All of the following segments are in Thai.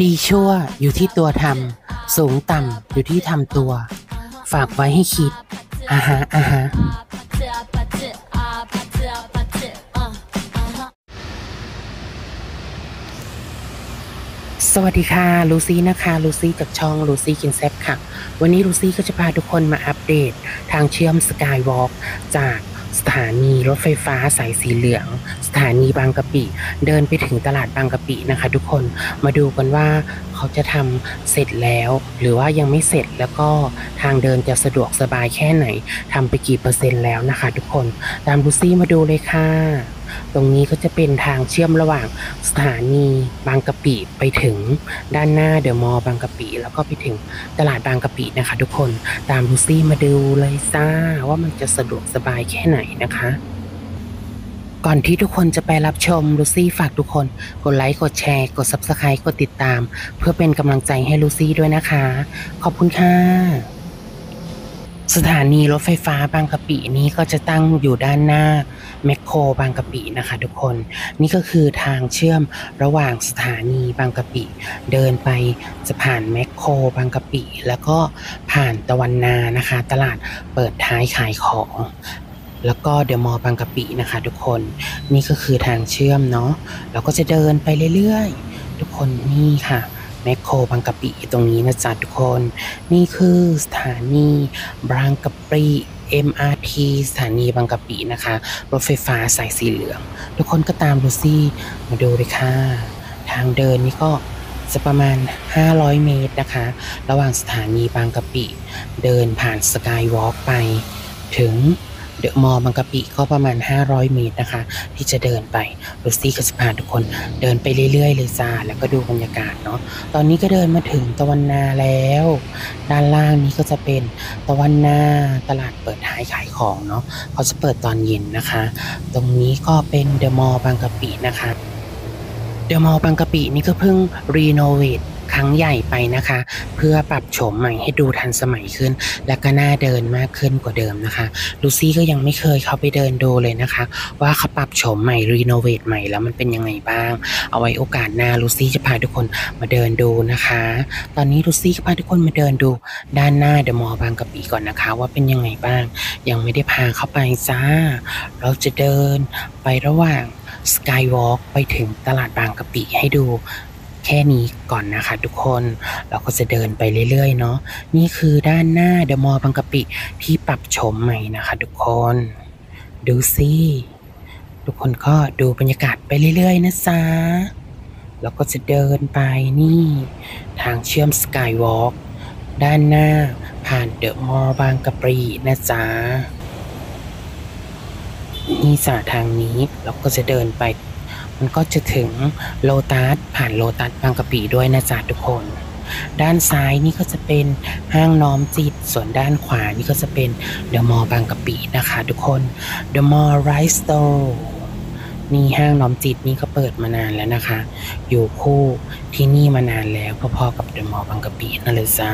ดีชั่วอยู่ที่ตัวทำสูงต่ำอยู่ที่ทำตัว ฝากไว้ให้คิดอาฮะอาฮะสวัสดีค่ะลูซี่นะคะลูซี่จากช่องลูซี่กินแซบค่ะ วันนี้ลูซี่ก็จะพาทุกคนมาอัปเดตทางเชื่อมสกายวอล์กจาก สถานีรถไฟฟ้าสายสีเหลือง สถานีบางกะปิ เดินไปถึงตลาดบางกะปินะคะ ทุกคนมาดูกันว่าเขาจะทำเสร็จแล้ว หรือว่ายังไม่เสร็จแล้วก็ทางเดินจะสะดวกสบายแค่ไหนทำไปกี่เปอร์เซ็นต์แล้วนะคะ ทุกคนตามบูซี่มาดูเลยค่ะ ตรงนี้ก็จะเป็นทางเชื่อมระหว่างสถานีบางกะปิไปถึงด้านหน้าเดอะมอลล์บางกะปิแล้วก็ไปถึงตลาดบางกะปินะคะ ทุกคนตามลูซี่มาดูเลยซ่าว่ามันจะสะดวกสบายแค่ไหนนะคะก่อนที่ทุกคนจะไปรับชมลูซี่ฝากทุกคน กดไลค์กดแชร์ กด Subscribe กดติดตาม เพื่อเป็นกำลังใจให้ลูซี่ด้วยนะคะ ขอบคุณค่ะ สถานีรถไฟฟ้าบางกะปินี้ก็จะตั้งอยู่ด้านหน้า แมคโครบางกะปินะคะ ทุกคน นี่ก็คือทางเชื่อมระหว่างสถานีบางกะปิ เดินไปจะผ่านแมคโครบางกะปิ แล้วก็ผ่านตะวันนานะคะ ตลาดเปิดท้ายขายของ แล้วก็เดอะมอลล์บางกะปินะคะ ทุกคนนี่ก็คือทางเชื่อมเนาะเราก็จะเดินไปเรื่อยๆ ทุกคนนี่ค่ะแมคโครบางกะปิตรงนี้นะจ๊ะทุกคน นี่คือสถานีบางกะปิ MRT สถานีบางกะปินะคะ รถไฟฟ้าสายสีเหลือง ทุกคนก็ตามดูซี่มาดูเลยค่ะ ทางเดินนี่ก็จะประมาณ 500 เมตรนะคะ ระหว่างสถานีบางกะปิ เดินผ่านสกายวอล์กไป ถึง เดอะมอลล์บางกะปิก็ประมาณ 500 เมตรนะคะ ที่จะเดินไปลูซี่ก็จะพาทุกคนเดินไปเรื่อยๆเลยจ้าแล้วก็ดูบรรยากาศเนาะตอนนี้ก็เดินมาถึงตะวันนาแล้ว ด้านล่างนี้ก็จะเป็นตะวันนาตลาดเปิดท้ายขายของเนาะเขาจะเปิดตอนเย็นนะคะ ตรงนี้ก็เป็นเดอะมอลล์บางกะปินะคะเดอะมอลล์บางกะปินี่ก็เพิ่งรีโนเวท ครั้งใหญ่ไปนะคะ เพื่อปรับโฉมใหม่ให้ดูทันสมัยขึ้น และก็น่าเดินมากขึ้นกว่าเดิมนะคะลูซี่ก็ยังไม่เคยเข้าไปเดินดูเลยนะคะ ว่าเขาปรับโฉมใหม่รีโนเวทใหม่แล้วมันเป็นยังไงบ้าง เอาไว้โอกาสหน้าลูซี่จะพาทุกคนมาเดินดูนะคะ ตอนนี้ลูซี่ก็พาทุกคนมาเดินดูด้านหน้าเดอะมอลล์บางกะปิก่อนนะคะ ว่าเป็นยังไงบ้าง ยังไม่ได้พาเข้าไปจ้า เราจะเดินไประหว่างสกายวอล์กไปถึงตลาดบางกะปิให้ดู แค่นี้ก่อนนะคะทุกคนเราก็จะเดินไปเรื่อยๆเนาะนี่คือด้านหน้าเดอะมอลล์บางกะปิที่ปรับโฉมใหม่นะคะ ทุกคน ดูสิทุกคนก็ดูบรรยากาศไปเรื่อยๆนะจ๊ะเราก็จะเดินไปนี่ ทางเชื่อมสกายวอล์กด้านหน้าผ่านเดอะมอลล์บางกะปินะจ๊ะนี่จ้ะทางนี้เราก็จะเดินไป มันก็จะถึงโลตัสผ่านโลตัสบางกะปิด้วยนะจ๊ะทุกคน ด้านซ้ายนี่ก็จะเป็นห้างน้อมจิต ส่วนด้านขวานี่ก็จะเป็นเดอะมอลล์บางกะปินะคะทุกคนเดอะมอลล์ Lifestore นี่ห้างน้อมจิตนี่ก็เปิดมานานแล้วนะคะ อยู่คู่ที่นี่มานานแล้วพอๆกับเดอะมอลล์บางกะปินั่นเลยจ้า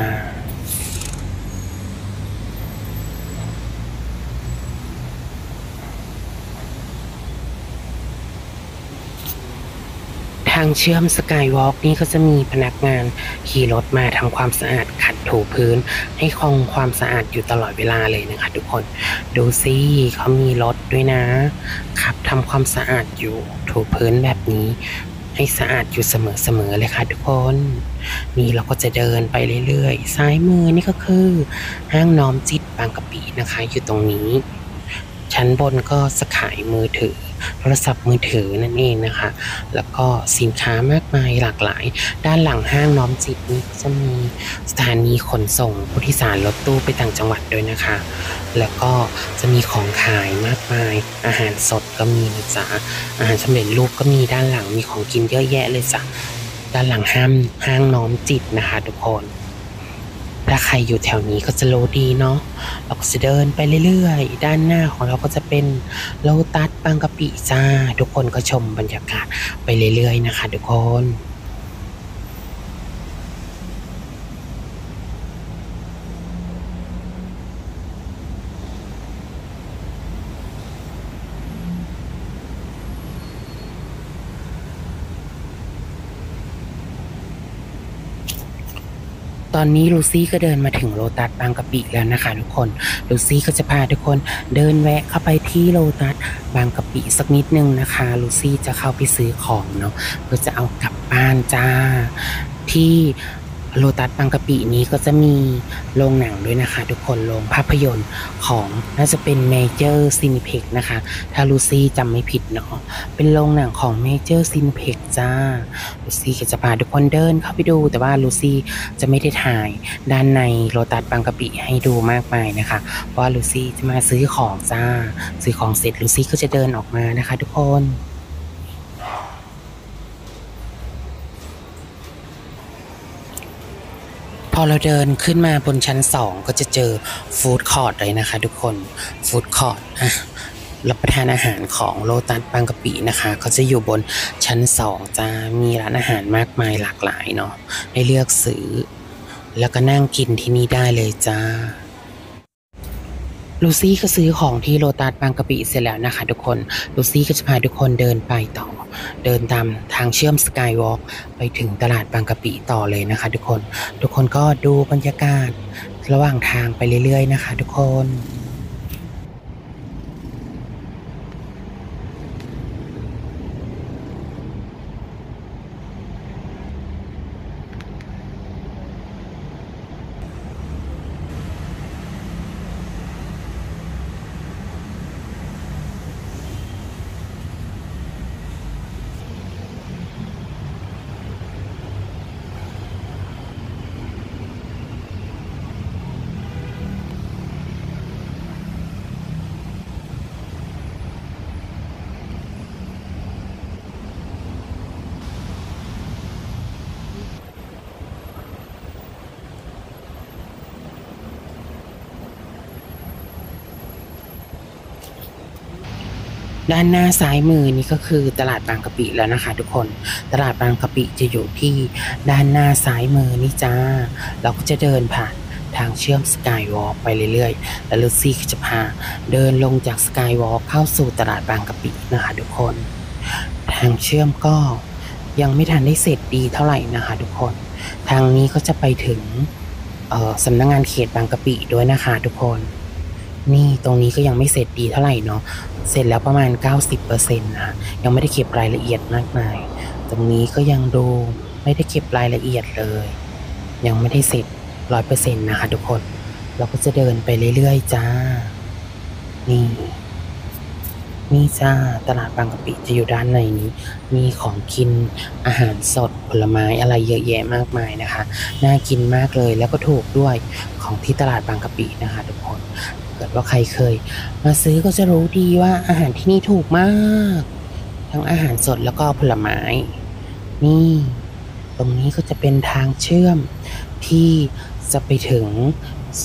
ทางเชื่อมสกายวอล์กนี่ก็จะมีพนักงานขี่รถมาทำความสะอาดขัดถูพื้น ให้คงความสะอาดอยู่ตลอดเวลาเลยนะคะทุกคน ดูซิเขามีรถด้วยนะ ขับทำความสะอาดอยู่ถูพื้นแบบนี้ ให้สะอาดอยู่เสมอๆเลยค่ะทุกคน นี่เราก็จะเดินไปเรื่อยๆ ซ้ายมือนี่ก็คือห้างน้อมจิตบางกะปินะคะ อยู่ตรงนี้ ชั้นบนก็สขายมือถือ โทรศัพท์มือถือนั่นเองนะคะ แล้วก็สินค้ามากมายหลากหลาย ด้านหลังห้างน้อมจิตนี้จะมีสถานีขนส่งผู้โดยสารรถตู้ไปต่างจังหวัดด้วยนะคะ แล้วก็จะมีของขายมากมาย อาหารสดก็มีนะจ๊ะอาหารสำเร็จรูปก็มีด้านหลังมีของกินเยอะแยะเลยจ้ะด้านหลังห้างห้างน้อมจิตนะคะ ทุกคน ถ้าใครอยู่แถวนี้ก็จะรู้ดีเนาะเราก็จะเดินไปเรื่อยๆ ด้านหน้าของเราก็จะเป็นโลตัสบางกะปิจ้า ทุกคนก็ชมบรรยากาศไปเรื่อยๆนะคะ ทุกคน ตอนนี้ลูซี่ก็เดินมาถึงโลตัสบางกะปิแล้วนะคะ ทุกคน ลูซี่ก็จะพาทุกคนเดินแวะเข้าไปที่โลตัสบางกะปิสักนิดนึงนะคะ ลูซี่จะเข้าไปซื้อของเนาะเพื่อจะเอากลับบ้านจ้าที่ โลตัสบางกะปินี้ก็จะมีโรงหนังด้วยนะคะ ทุกคนโรงภาพยนตร์ของน่าจะเป็นเมเจอร์ซีนีเพล็กซ์นะคะถ้าลูซี่จำไม่ผิดเนาะเป็นโรงหนังของเมเจอร์ซีนีเพล็กซ์จ้าลูซี่ก็จะพาทุกคนเดินเข้าไปดู แต่ว่าลูซี่จะไม่ได้ถ่ายด้านในโลตัสบางกะปิให้ดูมากมายนะคะเพราะลูซี่จะมาซื้อของจ้า ซื้อของเสร็จลูซี่ก็จะเดินออกมานะคะ ทุกคน พอ เราเดินขึ้นมาบนชั้นสองก็จะเจอฟู้ดคอร์ทเลยนะคะทุกคนฟู้ดคอร์ทอะรับประทานอาหารของโลตัสบางกะปินะคะ เขาจะอยู่บนชั้นสองจะมีร้านอาหารมากมายหลากหลายเนาะให้เลือกซื้อ แล้วก็นั่งกินที่นี่ได้เลยจ้า ลูซี่ก็ซื้อของที่โลตัสบางกะปิเสร็จแล้วนะคะทุกคน ลูซี่ก็จะพาทุกคนเดินไปต่อ เดินตามทางเชื่อมสกายวอล์กไปถึงตลาดบางกะปิต่อเลยนะคะทุกคน ทุกคนก็ดูบรรยากาศระหว่างทางไปเรื่อยๆนะคะทุกคน ด้านหน้าซ้ายมือนี่ก็คือตลาดบางกะปิแล้วนะคะ ทุกคน ตลาดบางกะปิจะอยู่ที่ด้านหน้าซ้ายมือนี่จ้า เราก็จะเดินผ่านทางเชื่อมสกายวอล์กไปเรื่อยๆ แล้วลูซี่ก็จะพาเดินลงจากสกายวอล์กเข้าสู่ตลาดบางกะปินะคะทุกคน ทางเชื่อมก็ยังไม่ทันได้เสร็จดีเท่าไหร่นะคะทุกคน ทางนี้ก็จะไปถึงสำนักงงานเขตบางกะปิด้วยนะคะทุกคน นี่ตรงนี้ก็ยังไม่เสร็จดีเท่าไหร่เนาะเสร็จแล้วประมาณ 90%นะยังไม่ได้เก็บรายละเอียดมากมาย ตรงนี้ก็ยังดูไม่ได้เก็บรายละเอียดเลย ยังไม่ได้เสร็จร้อยเปอร์เซ็นต์นะคะทุกคน เราก็จะเดินไปเรื่อยๆจ้า นี่นี่จ้าตลาดบางกะปิจะอยู่ด้านในนี้ มีของกินอาหารสดผลไม้อะไรเยอะแยะมากมายนะคะ น่ากินมากเลยแล้วก็ถูกด้วยของที่ตลาดบางกะปินะคะ ทุกคน กิดว่าใครเคย มาซื้อก็จะรู้ดีว่าอาหารที่นี่ถูกมาก ทั้งอาหารสดแล้วก็ผลไม้ นี่ ตรงนี้ก็จะเป็นทางเชื่อมที่จะไปถึง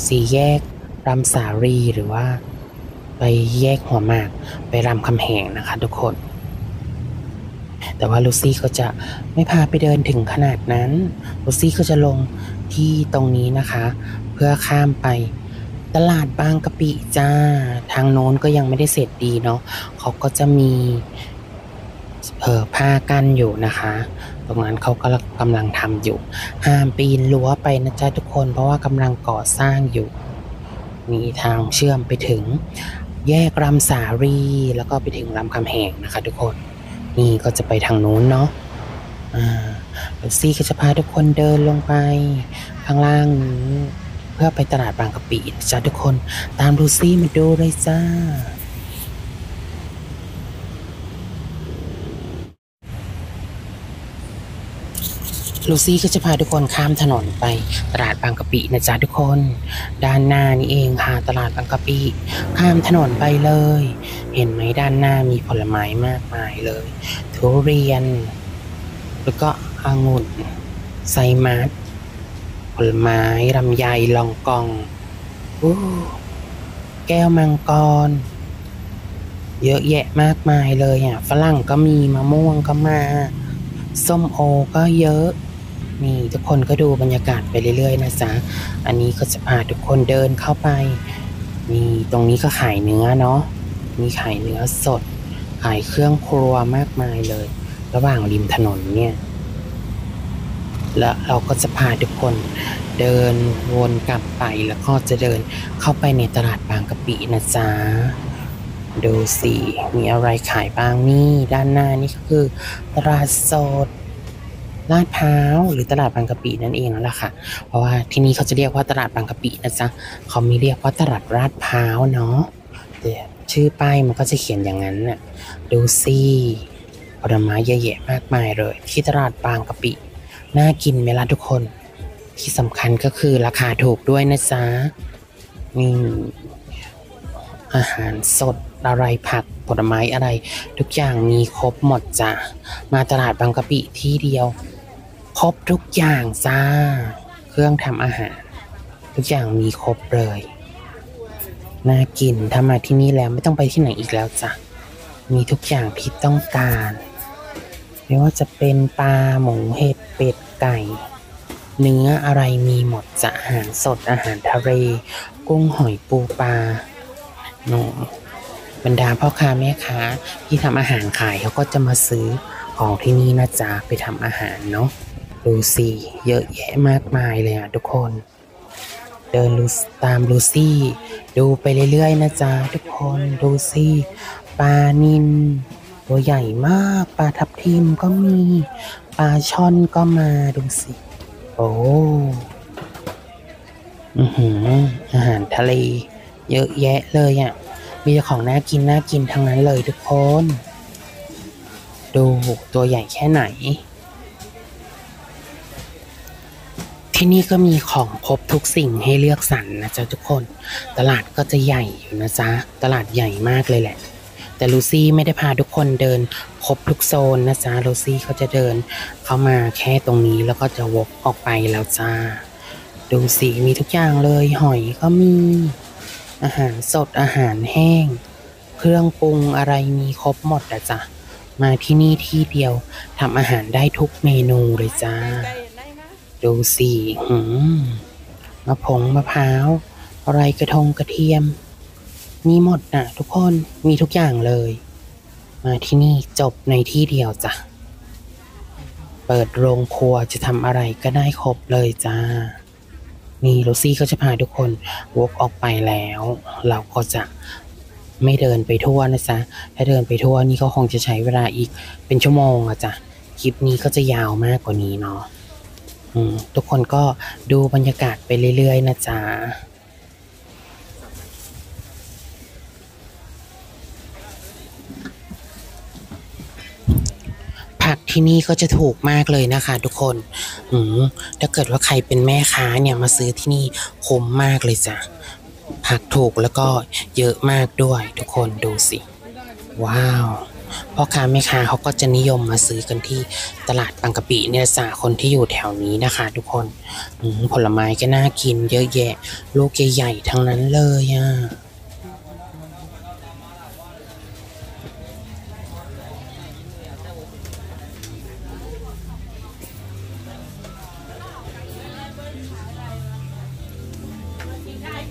สี่แยกรำสารีหรือว่า ไปแยกหัวหมากไปรำคำแหงนะคะทุกคน แต่ว่าลูซี่ก็จะไม่พาไปเดินถึงขนาดนั้น ลูซี่ก็จะลงที่ตรงนี้นะคะ เพื่อข้ามไป ตลาดบางกะปิจ้า ทางโน้นก็ยังไม่ได้เสร็จดีเนาะเขาก็จะมีเออผ้ากั้นอยู่นะคะ ตรงนั้นเขาก็กำลังทำอยู่ ห้ามปีนรั้วไปนะจ๊ะทุกคน เพราะว่ากำลังก่อสร้างอยู่ มีทางเชื่อมไปถึง แยกรำสารี แล้วก็ไปถึงรำคำแหงนะคะ ทุกคน นี่ก็จะไปทางโน้นเนาะอ่าซี่ก็จะพาทุกคนเดินลงไปข้างล่างนี้ พื่อไปตลาดบางกะปินะจ้าทุกคนตามลูซี่มาดูเลยจ้า ลูซี่ก็จะพาทุกคนข้ามถนนไปตลาดบางกะปินะจ๊ะทุกคน ด้านหน้านี่เองค่ะตลาดบางกะปิข้ามถนนไปเลย เห็นไหมด้านหน้ามีผลไม้มากมายเลย ทุเรียน แล้วก็องุ่นไซมัส ผลไม้ลำไยลองกองอแก้วมังกร เยอะแยะมากมายเลยอะฝรั่งก็มีมะม่วงก็มา ส้มโอก็เยอะนี่ทุกคนก็ดูบรรยากาศไปเรื่อยๆนะจ๊ะ อันนี้ก็จะพาทุกคนเดินเข้าไป นี่ตรงนี้ก็ขายเนื้อเนาะ มีขายเนื้อสด ขายเครื่องครัวมากมายเลย ระหว่างริมถนนเนี่ย แล้วเราก็จะพาทุกคนเดินวนกลับไปแล้วก็จะเดินเข้าไปในตลาดบางกะปินะจ๊ะดูสิมีอะไรขายบ้างนี่ด้านหน้านี่ก็คือตลาดสดลาดพร้าวหรือตลาดบางกะปินั่นเองนั่นแหละค่ะ เพราะว่าที่นี่เขาจะเรียกว่าตลาดบางกะปินะจ๊ะเขาไม่เรียกว่าตลาดลาดพร้าวเนาะแต่ชื่อป้ายมันก็จะเขียนอย่างนั้นน่ะดูสิผลไม้เยอะแยะมากมายเลย ที่ตลาดบางกะปิ น่ากินไหมล่ะทุกคน ที่สำคัญก็คือราคาถูกด้วยนะจ๊ะนี่อาหารสดอะไรผักผลไม้อะไร ทุกอย่างมีครบหมดจ้ะ มาตลาดบางกะปิที่เดียว ครบทุกอย่างจ้า เครื่องทำอาหาร ทุกอย่างมีครบเลยน่ากินถ้ามาที่นี่แล้วไม่ต้องไปที่ไหนอีกแล้วจ้ะมีทุกอย่างที่ต้องการ ไม่ว่าจะเป็นปลาหมูเห็ดเป็ดไก่ เนื้ออะไรมีหมดจะอาหารสดอาหารทะเลกุ้งหอยปูปลาโนบรรดาพ่อค้าแม่ค้าที่ทำอาหารขายเขาก็จะมาซื้อของที่นี่นะจ๊ะไปทำอาหารเนาะดูสิเยอะแยะมากมายเลยอะทุกคน เดินลูตามลูซี่ ดูไปเรื่อยๆนะจ๊ะทุกคนดูสิปลานิน ตัวใหญ่มากปลาทับทิมก็มีปลาช่อนก็มาดูสิ โอ้อือหืออาหารทะเล เยอะแยะเลยอะ มีของน่ากินน่ากินทั้งนั้นเลยทุกคน ดูตัวใหญ่แค่ไหน ที่นี่ก็มีของครบทุกสิ่งให้เลือกสรรนะจ๊ะทุกคน ตลาดก็จะใหญ่อยู่นะจ๊ะ ตลาดใหญ่มากเลยแหละ แต่ลูซี่ไม่ได้พาทุกคนเดินครบทุกโซนนะจ๊ะลูซี่เขาจะเดินเข้ามาแค่ตรงนี้แล้วก็จะวกออกไปแล้วจ้า ดูสิมีทุกอย่างเลยหอยก็มี อาหารสดอาหารแห้ง เครื่องปรุงอะไรมีครบหมดอะจ้ะมาที่นี่ที่เดียวทำอาหารได้ทุกเมนูเลยจ้า ดูสิหืมมะผงมะพร้าวอะไรกระทงกระเทียม มีหมดนะทุกคนมีทุกอย่างเลย มาที่นี่จบในที่เดียวจ้ะ เปิดโรงครัวจะทำอะไรก็ได้ครบเลยจ้า นี่โรซี่ก็จะพาทุกคนวกออกไปแล้ว เราก็จะไม่เดินไปทั่วนะจ๊ะ ถ้าเดินไปทั่วนี่ก็คงจะใช้เวลาอีกเป็นชั่วโมงอะจ้ะ คลิปนี้ก็จะยาวมากกว่านี้เนาะทุกคนก็ดูบรรยากาศไปเรื่อยๆนะจ๊ะ ที่นี่ก็จะถูกมากเลยนะคะ ทุกคนอืมถ้าเกิดว่าใครเป็นแม่ค้าเนี่ยมาซื้อที่นี่คุ้มมากเลยจ้ะผักถูกแล้วก็เยอะมากด้วยทุกคนดูสิ ว้าวพ่อค้าแม่ค้าเขาก็จะนิยมมาซื้อกันที่ตลาดบางกะปิเนี่ยจ้ะคนที่อยู่แถวนี้นะคะ ทุกคนผลไม้ก็น่ากินเยอะแยะ ลูกใหญ่ๆทั้งนั้นเลยอะ ส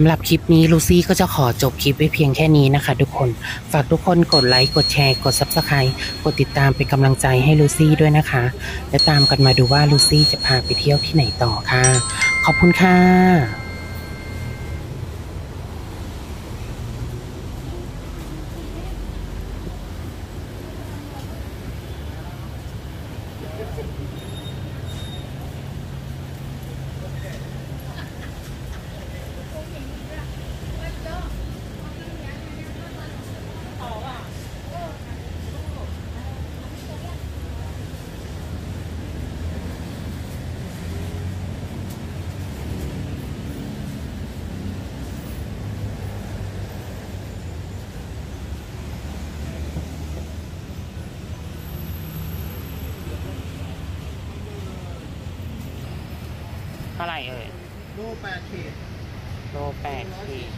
ำหรับคลิปนี้ลูซี่ก็จะขอจบคลิปไว้เพียงแค่นี้นะคะทุกคน ฝากทุกคนกดไลค์ กดแชร์ กด Subscribe กดติดตามเป็นกำลังใจให้ลูซี่ด้วยนะคะ และตามกันมาดูว่าลูซี่จะพาไปเที่ยวที่ไหนต่อค่ะ ขอบคุณค่ะ เท่า ไหร่เอ่ยโลแปดขีดโลแปดร้อยขีสี่ดสิบ